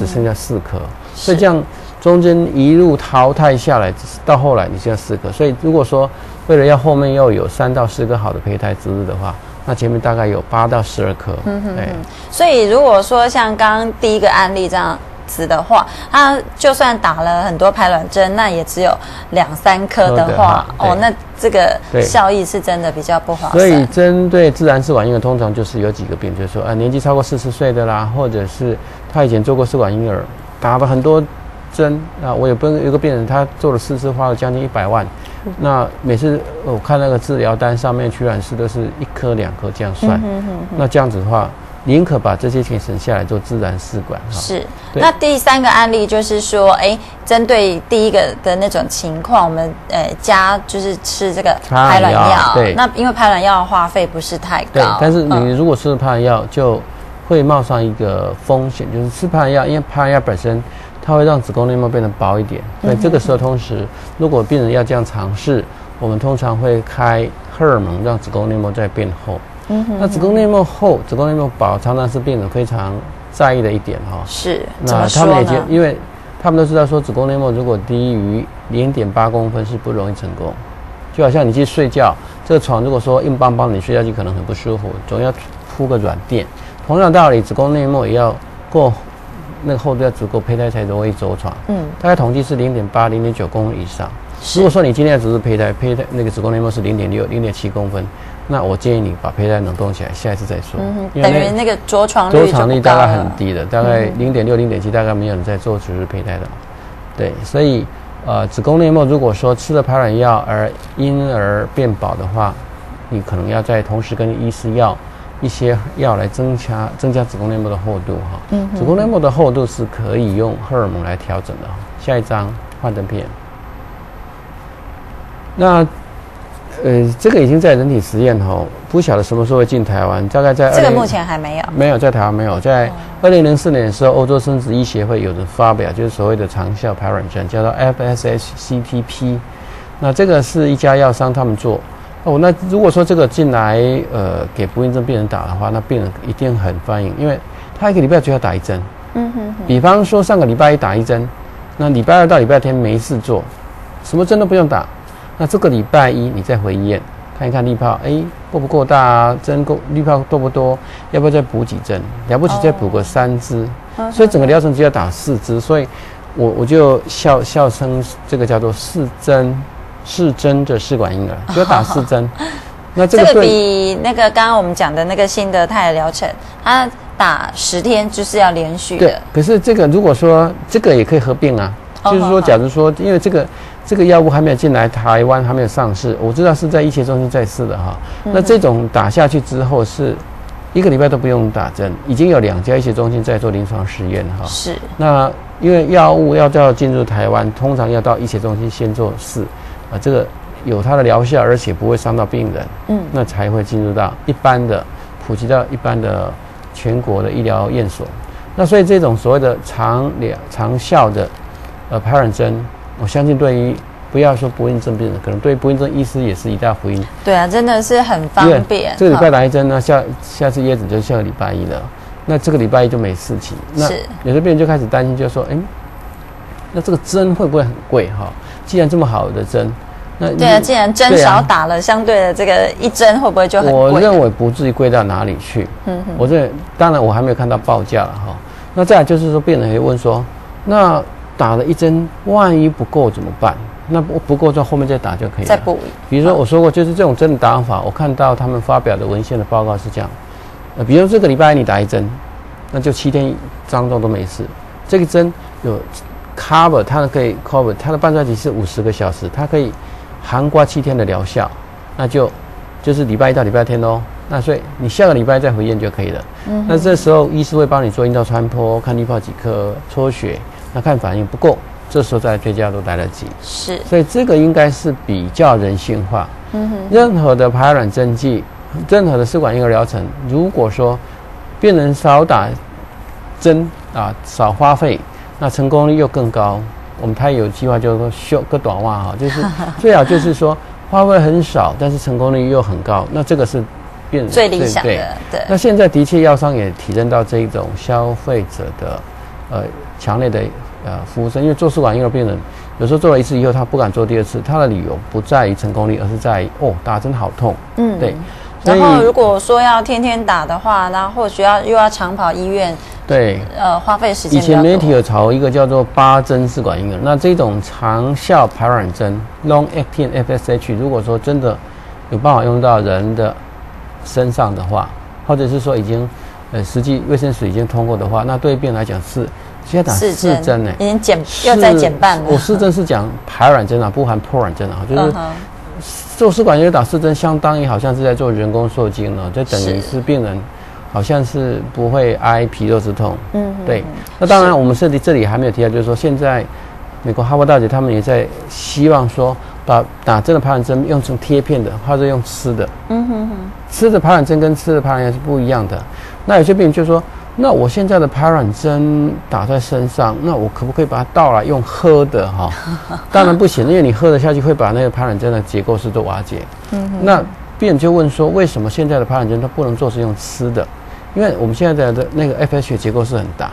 只剩下四颗，所以这样中间一路淘汰下来，到后来你剩下四颗。所以如果说为了要后面要有三到四个好的胚胎之日的话，那前面大概有八到十二颗。嗯哼，所以如果说像刚刚第一个案例这样。子的话，他就算打了很多排卵针，那也只有两三颗的话，哦，那这个效益是真的比较不划算。所以，针对自然试管婴儿，通常就是有几个病，就是说，啊，年纪超过四十岁的啦，或者是他以前做过试管婴儿，打了很多针啊。我有病有个病人，他做了四次，花了将近一百万。那每次我看那个治疗单上面取卵是都是一颗两颗这样算，嗯哼那这样子的话。宁可把这些钱省下来做自然试管。是。那第三个案例就是说，哎，针对第一个的那种情况，我们呃加就是吃这个排卵药。对。那因为排卵药花费不是太高。对。但是你如果吃排卵药，就会冒上一个风险，就是吃排卵药，因为排卵药本身它会让子宫内膜变得薄一点。所以这个时候，同时如果病人要这样尝试，我们通常会开荷尔蒙，让子宫内膜再变厚。那子宫内膜厚、子宫内膜薄，常常是病人非常在意的一点哈。是，那他们也就，因为他们都知道说，子宫内膜如果低于零点八公分是不容易成功。就好像你去睡觉，这个床如果说硬邦邦，你睡下去可能很不舒服，总要铺个软垫。同样道理，子宫内膜也要够那个厚度要足够，胚胎才容易着床。嗯，大概统计是零点八、零点九公分以上。如果说你今天只是胚胎，胚胎那个子宫内膜是零点六、零点七公分。那我建议你把胚胎冷冻起来，下一次再说。嗯等于那个着床率着床率大概很低的，大概零点六、零点七，大概没有人在做只是胚胎的。对，所以呃，子宫内膜如果说吃了排卵药而因而变薄的话，你可能要在同时跟医师要一些药来增加增加子宫内膜的厚度哈。嗯。子宫内膜的厚度是可以用荷尔蒙来调整的。下一张幻灯片。那。呃，这个已经在人体实验哈，不晓得什么时候会进台湾，大概在这个目前还没有，没有在台湾没有，在二零零四年的时候，欧洲生殖医协会有人发表，就是所谓的长效排卵针，叫做 FSH-CTP。那这个是一家药商他们做哦。那如果说这个进来呃给不孕症病人打的话，那病人一定很欢迎，因为他一个礼拜就要打一针。嗯哼。比方说上个礼拜一打一针，那礼拜二到礼拜天没事做，什么针都不用打。那这个礼拜一你再回医院看一看滤泡，哎，够不够大？针够滤泡多不多？要不要再补几针？了不起再补个三支，所以整个疗程只要打四支，所以我我就笑笑称这个叫做四针四针的试管婴儿，就要打四针。那这个比那个刚刚我们讲的那个新的泰的疗程，它打十天就是要连续的。可是这个如果说这个也可以合并啊，就是说，假如说因为这个。这个药物还没有进来台湾，还没有上市。我知道是在医学中心在试的哈。那这种打下去之后，是一个礼拜都不用打针，已经有两家医学中心在做临床实验哈。是。那因为药物要要进入台湾，通常要到医学中心先做试，啊，这个有它的疗效，而且不会伤到病人，嗯，那才会进入到一般的普及到一般的全国的医疗院所。那所以这种所谓的长疗长效的呃排卵针。我相信，对于不要说不孕症病人，可能对不孕症医师也是一大福音。对啊，真的是很方便。这个礼拜打一针呢，下下次约子就下个礼拜一了。那这个礼拜一就没事情。那有些病人就开始担心，就说：“哎，那这个针会不会很贵？哈，既然这么好的针，那对啊，既然针少打了，相对的这个一针会不会就很贵？我认为不至于贵到哪里去。嗯哼，我这当然我还没有看到报价了哈。那再就是说，病人会问说，那。打了一针，万一不够怎么办？那不不够，在后面再打就可以了。再补。比如说我说过，就是这种针的打法，我看到他们发表的文献的报告是这样。呃，比如这个礼拜你打一针，那就七天张重都没事。这个针有 cover，它可以 cover，它的半衰期是五十个小时，它可以含刮七天的疗效，那就就是礼拜一到礼拜天哦。那所以你下个礼拜再回验就可以了。嗯。那这时候医师会帮你做阴道穿剖，看滤泡几颗，抽血。那看反应不够，这时候再追加都来得及。是，所以这个应该是比较人性化。嗯哼。任何的排卵针剂，任何的试管婴儿疗程，如果说病人少打针啊，少花费，那成功率又更高。我们他有计划就是说修个短袜哈，就是 最好就是说花费很少，但是成功率又很高。那这个是病人最理想的。对。那现在的确药商也体认到这一种消费者的。呃强烈的呃服务生，因为做试管婴儿病人有时候做了一次以后，他不敢做第二次，他的理由不在于成功率，而是在于哦打针好痛。嗯，对。然后如果说要天天打的话，那或许要又要长跑医院。对，呃，花费时间。以前媒体有炒一个叫做八针试管婴儿，那这种长效排卵针 （long acting FSH），如果说真的有办法用到人的身上的话，或者是说已经呃实际卫生署已经通过的话，那对病人来讲是需要打四针呢，已经减又再减半了。我四针是讲排卵针啊，不含破卵针啊，就是做试管婴儿打四针，相当于好像是在做人工受精了，就等于是病人。好像是不会挨皮肉之痛，嗯，对。那当然，我们这里这里还没有提到，就是说现在美国哈佛大学他们也在希望说，把打针的排卵针用成贴片的，或者用吃的。嗯哼哼，吃的排卵针跟吃的排卵药是不一样的。那有些病人就说，那我现在的排卵针打在身上，那我可不可以把它倒来用喝的？哈，当然不行，因为你喝的下去会把那个排卵针的结构式都瓦解。嗯，那病人就问说，为什么现在的排卵针它不能做是用吃的？因为我们现在的那个 FH 结构是很大，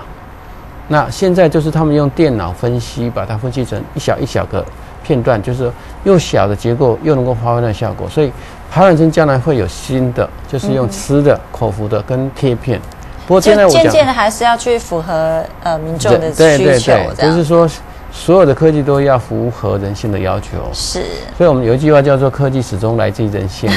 那现在就是他们用电脑分析，把它分析成一小一小个片段，就是又小的结构又能够发挥那效果。所以排卵针将来会有新的，就是用吃的、口服的跟贴片。不过现在我渐渐的还是要去符合呃民众的需求，就是说。所有的科技都要符合人性的要求，是，所以我们有一句话叫做“科技始终来自于人性”，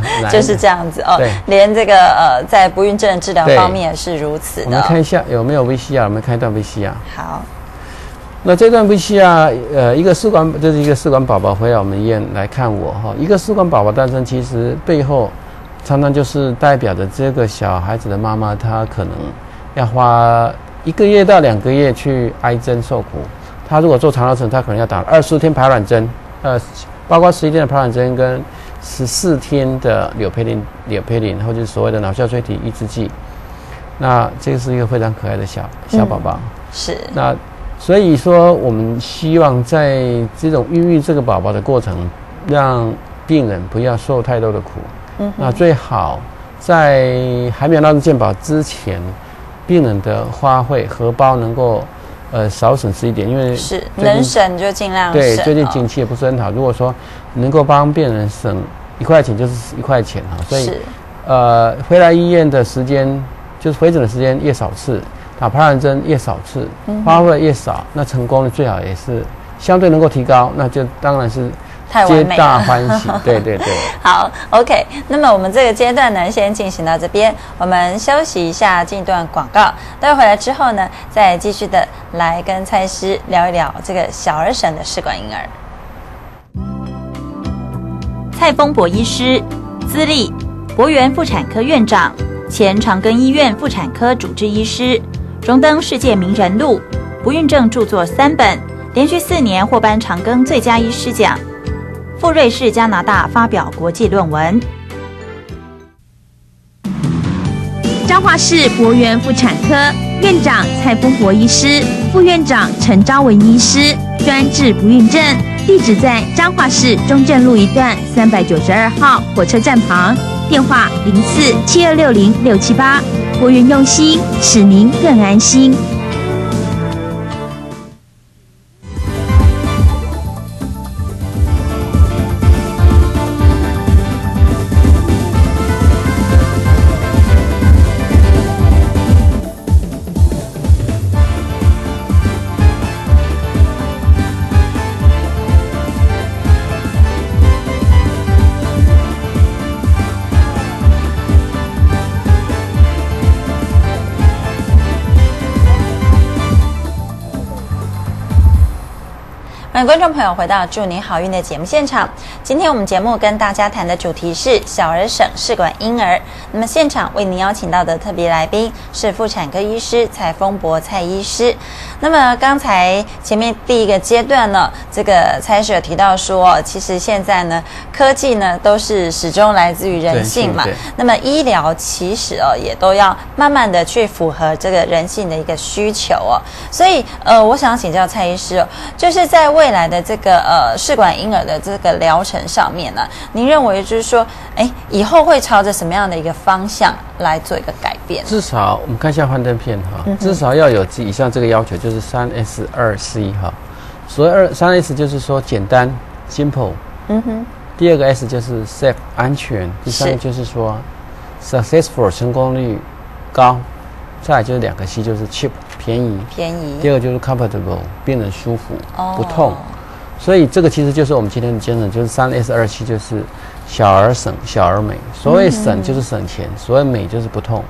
就是这样子哦。对，连这个呃，在不孕症治疗方面也是如此的。我们看一下有没有 VCR，我们看一段 VCR。好，那这段 VCR，呃，一个试管，这是一个试管宝宝回来我们医院来看我哈。一个试管宝宝诞生，其实背后常常就是代表着这个小孩子的妈妈，她可能要花一个月到两个月去挨针受苦。她如果做肠疗程，她可能要打二十天排卵针，呃，包括十一天的排卵针跟十四天的柳培林、柳培林，或者是所谓的脑下垂体抑制剂。那这个是一个非常可爱的小小宝宝。是。那所以说，我们希望在这种孕育这个宝宝的过程，让病人不要受太多的苦。嗯。那最好在还没有纳入健保之前，病人的花费荷包能够。呃，少损失一点，因为是能省就尽量对。最近景气也不是很好，如果说能够帮病人省一块钱，就是一块钱啊。所以，呃，回来医院的时间就是回诊的时间越少次，打排卵针越少次，花费越少，那成功率最好也是相对能够提高，那就当然是。皆大欢喜，对对对。好，OK。那么我们这个阶段呢，先进行到这边，我们休息一下，进一段广告。待会回来之后呢，再继续的来跟蔡师聊一聊这个小儿神的试管婴儿。蔡丰博医师，资历博源妇产科院长，前长庚医院妇产科主治医师，荣登世界名人录，不孕症著作三本，连续四年获颁长庚最佳医师奖。赴瑞士、加拿大发表国际论文。彰化市博源妇产科院长蔡丰国医师，副院长陈昭文医师，专治不孕症。地址在彰化市中正路一段三百九十二号火车站旁。电话零四七二六零六七八。博源用心，使您更安心。观众朋友回到《祝你好运》的节目现场。今天我们节目跟大家谈的主题是小儿省试管婴儿。那么现场为您邀请到的特别来宾是妇产科医师蔡丰博蔡医师。那么刚才前面第一个阶段呢，这个蔡医师有提到说，其实现在呢，科技呢都是始终来自于人性嘛。那么医疗其实哦也都要慢慢的去符合这个人性的一个需求哦。所以呃，我想请教蔡医师哦，就是在未未来的这个呃试管婴儿的这个疗程上面呢，您认为就是说，哎，以后会朝着什么样的一个方向来做一个改变？至少我们看一下幻灯片哈，至少要有以上这个要求，就是三 S 二 C 哈。所谓二三 S 就是说简单 simple，嗯哼。第二个 S 就是 safe 安全，第三个就是说 successful 成功率高，再就是两个 C 就是 cheap 便宜，便宜。第二个就是 comfortable 病人舒服，不痛。所以这个其实就是我们今天的精神，就是三 S 二七就是小而省，小而美。所谓省就是省钱，所谓美就是不痛。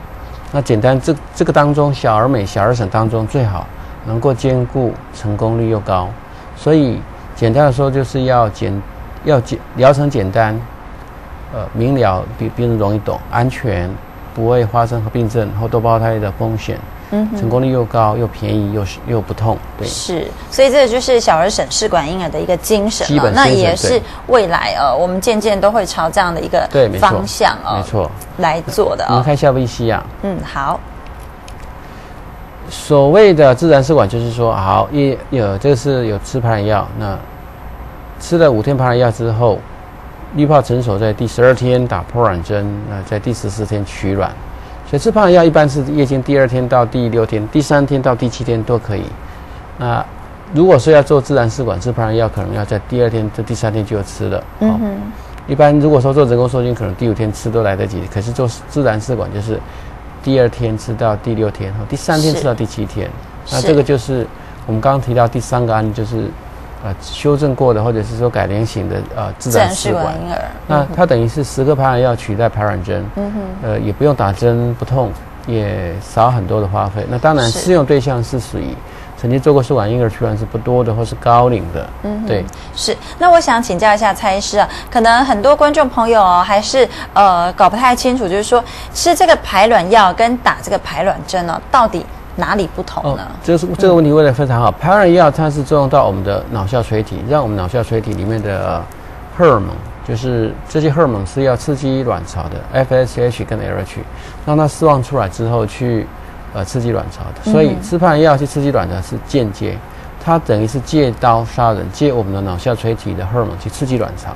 那简单这这个当中小而美、小而省当中最好能够兼顾成功率又高。所以简单的说就是要简。要简疗程简单，呃，明了，比病人容易懂，安全，不会发生合并症或多胞胎的风险，嗯，成功率又高，又便宜，又是又不痛，对，是，所以这个就是小儿省试管婴儿的一个精神，基本那也是未来呃，我们渐渐都会朝这样的一个方向哦，没错，来做的。我们看一下 VC 啊，嗯，好。所谓的自然试管就是说，好，一有这个是有吃排卵药，那。吃了五天排卵药之后，滤泡成熟在第十二天打破卵针，那在第十四天取卵。所以吃排卵药一般是月经第二天到第六天，第三天到第七天都可以。那如果说要做自然试管吃排卵药，可能要在第二天、这第三天就要吃了。嗯哼。一般如果说做人工受精，可能第五天吃都来得及。可是做自然试管就是第二天吃到第六天，第三天吃到第七天。那这个就是我们刚刚提到第三个案例，就是。呃，修正过的或者是说改良型的呃自然试管。婴儿，那它等于是十个排卵药取代排卵针，嗯哼，呃也不用打针不痛，也少很多的花费。那当然适用对象是属于曾经做过试管婴儿取卵是不多的或是高龄的，嗯，对，是。那我想请教一下蔡医师啊，可能很多观众朋友哦还是呃搞不太清楚，就是说吃这个排卵药跟打这个排卵针呢，到底？哪里不同呢？这是这个问题问的非常好。排卵药它是作用到我们的脑下垂体，让我们脑下垂体里面的荷尔蒙，就是这些荷尔蒙是要刺激卵巢的，FSH 跟 LH，让它释放出来之后去呃刺激卵巢的。所以吃排卵药去刺激卵巢是间接，它等于是借刀杀人，借我们的脑下垂体的荷尔蒙去刺激卵巢。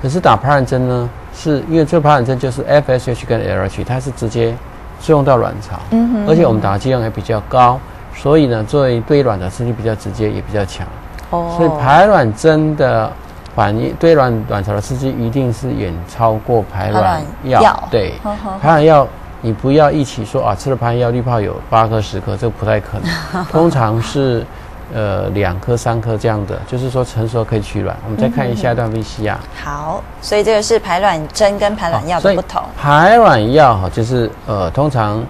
可是打排卵针呢，是因为这排卵针就是 FSH 跟 LH，它是直接。作用到卵巢，嗯哼，而且我们打的剂量也比较高，所以呢，作为对卵的刺激比较直接，也比较强。哦，所以排卵针的反应对卵卵巢的刺激一定是远超过排卵药。对，排卵药你不要一起说啊，吃了排卵药滤泡有八颗十颗，这个不太可能。通常是。呃，两颗、三颗这样的，就是说成熟可以取卵。我们再看一下一段 VCR。好，所以这个是排卵针跟排卵药的不同。排卵药哈，就是呃，通常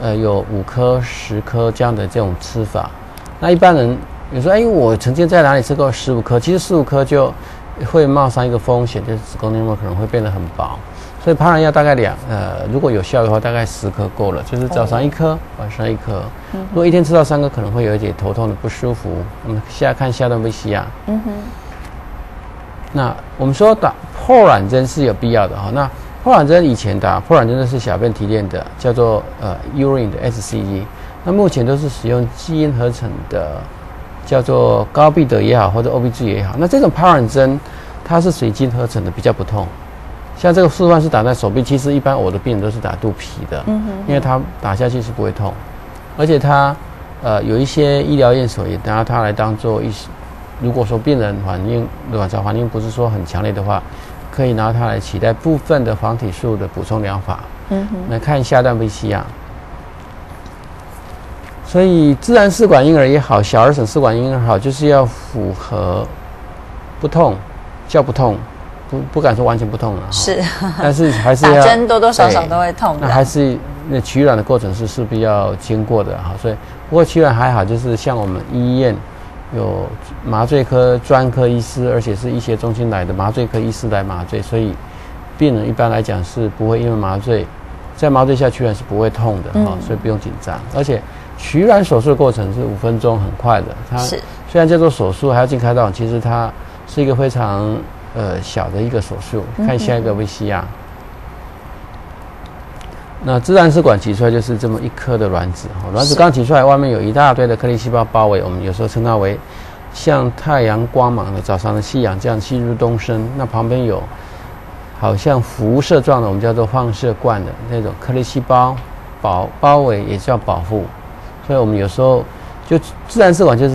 呃有五颗、十颗这样的这种吃法。那一般人有时候，哎，我曾经在哪里吃过十五颗？其实十五颗就会冒上一个风险，就是子宫内膜可能会变得很薄。所以排卵药大概两呃，如果有效的话，大概十颗够了，就是早上一颗，晚上一颗。如果一天吃到三颗，可能会有一点头痛的不舒服。我们下看下段 VCR。嗯哼。那我们说打破卵针是有必要的哈。那破卵针以前打破卵针的是小便提炼的，叫做呃 urine 的 SCG。那目前都是使用基因合成的，叫做高必得也好，或者 OBG 也好。那这种排卵针它是水晶合成的，比较不痛。像这个示范是打在手臂，其实一般我的病人都是打肚皮的，嗯哼，因为它打下去是不会痛，而且它，呃，有一些医疗验所也拿它来当做一些，如果说病人反应卵巢反应不是说很强烈的话，可以拿它来取代部分的黄体素的补充疗法，嗯哼，来看下段 VC 啊，所以自然试管婴儿也好，小儿省试管婴儿好，就是要符合不痛，叫不痛。不不敢说完全不痛了，是，但是还是打针多多少少都会痛。那还是那取卵的过程是势必要经过的哈，所以不过取卵还好，就是像我们医院有麻醉科专科医师，而且是一些中心来的麻醉科医师来麻醉，所以病人一般来讲是不会因为麻醉在麻醉下取卵是不会痛的哈，所以不用紧张。而且取卵手术的过程是五分钟，很快的。它虽然叫做手术还要进开刀，其实它是一个非常。呃，小的一个手术，看下一个 VCR。那自然试管挤出来就是这么一颗的卵子，卵子刚挤出来，外面有一大堆的颗粒细胞包围，我们有时候称它为像太阳光芒的早上的夕阳这样进入东升，那旁边有好像辐射状的，我们叫做放射罐的那种颗粒细胞包包围，也叫保护。所以我们有时候就自然试管就是。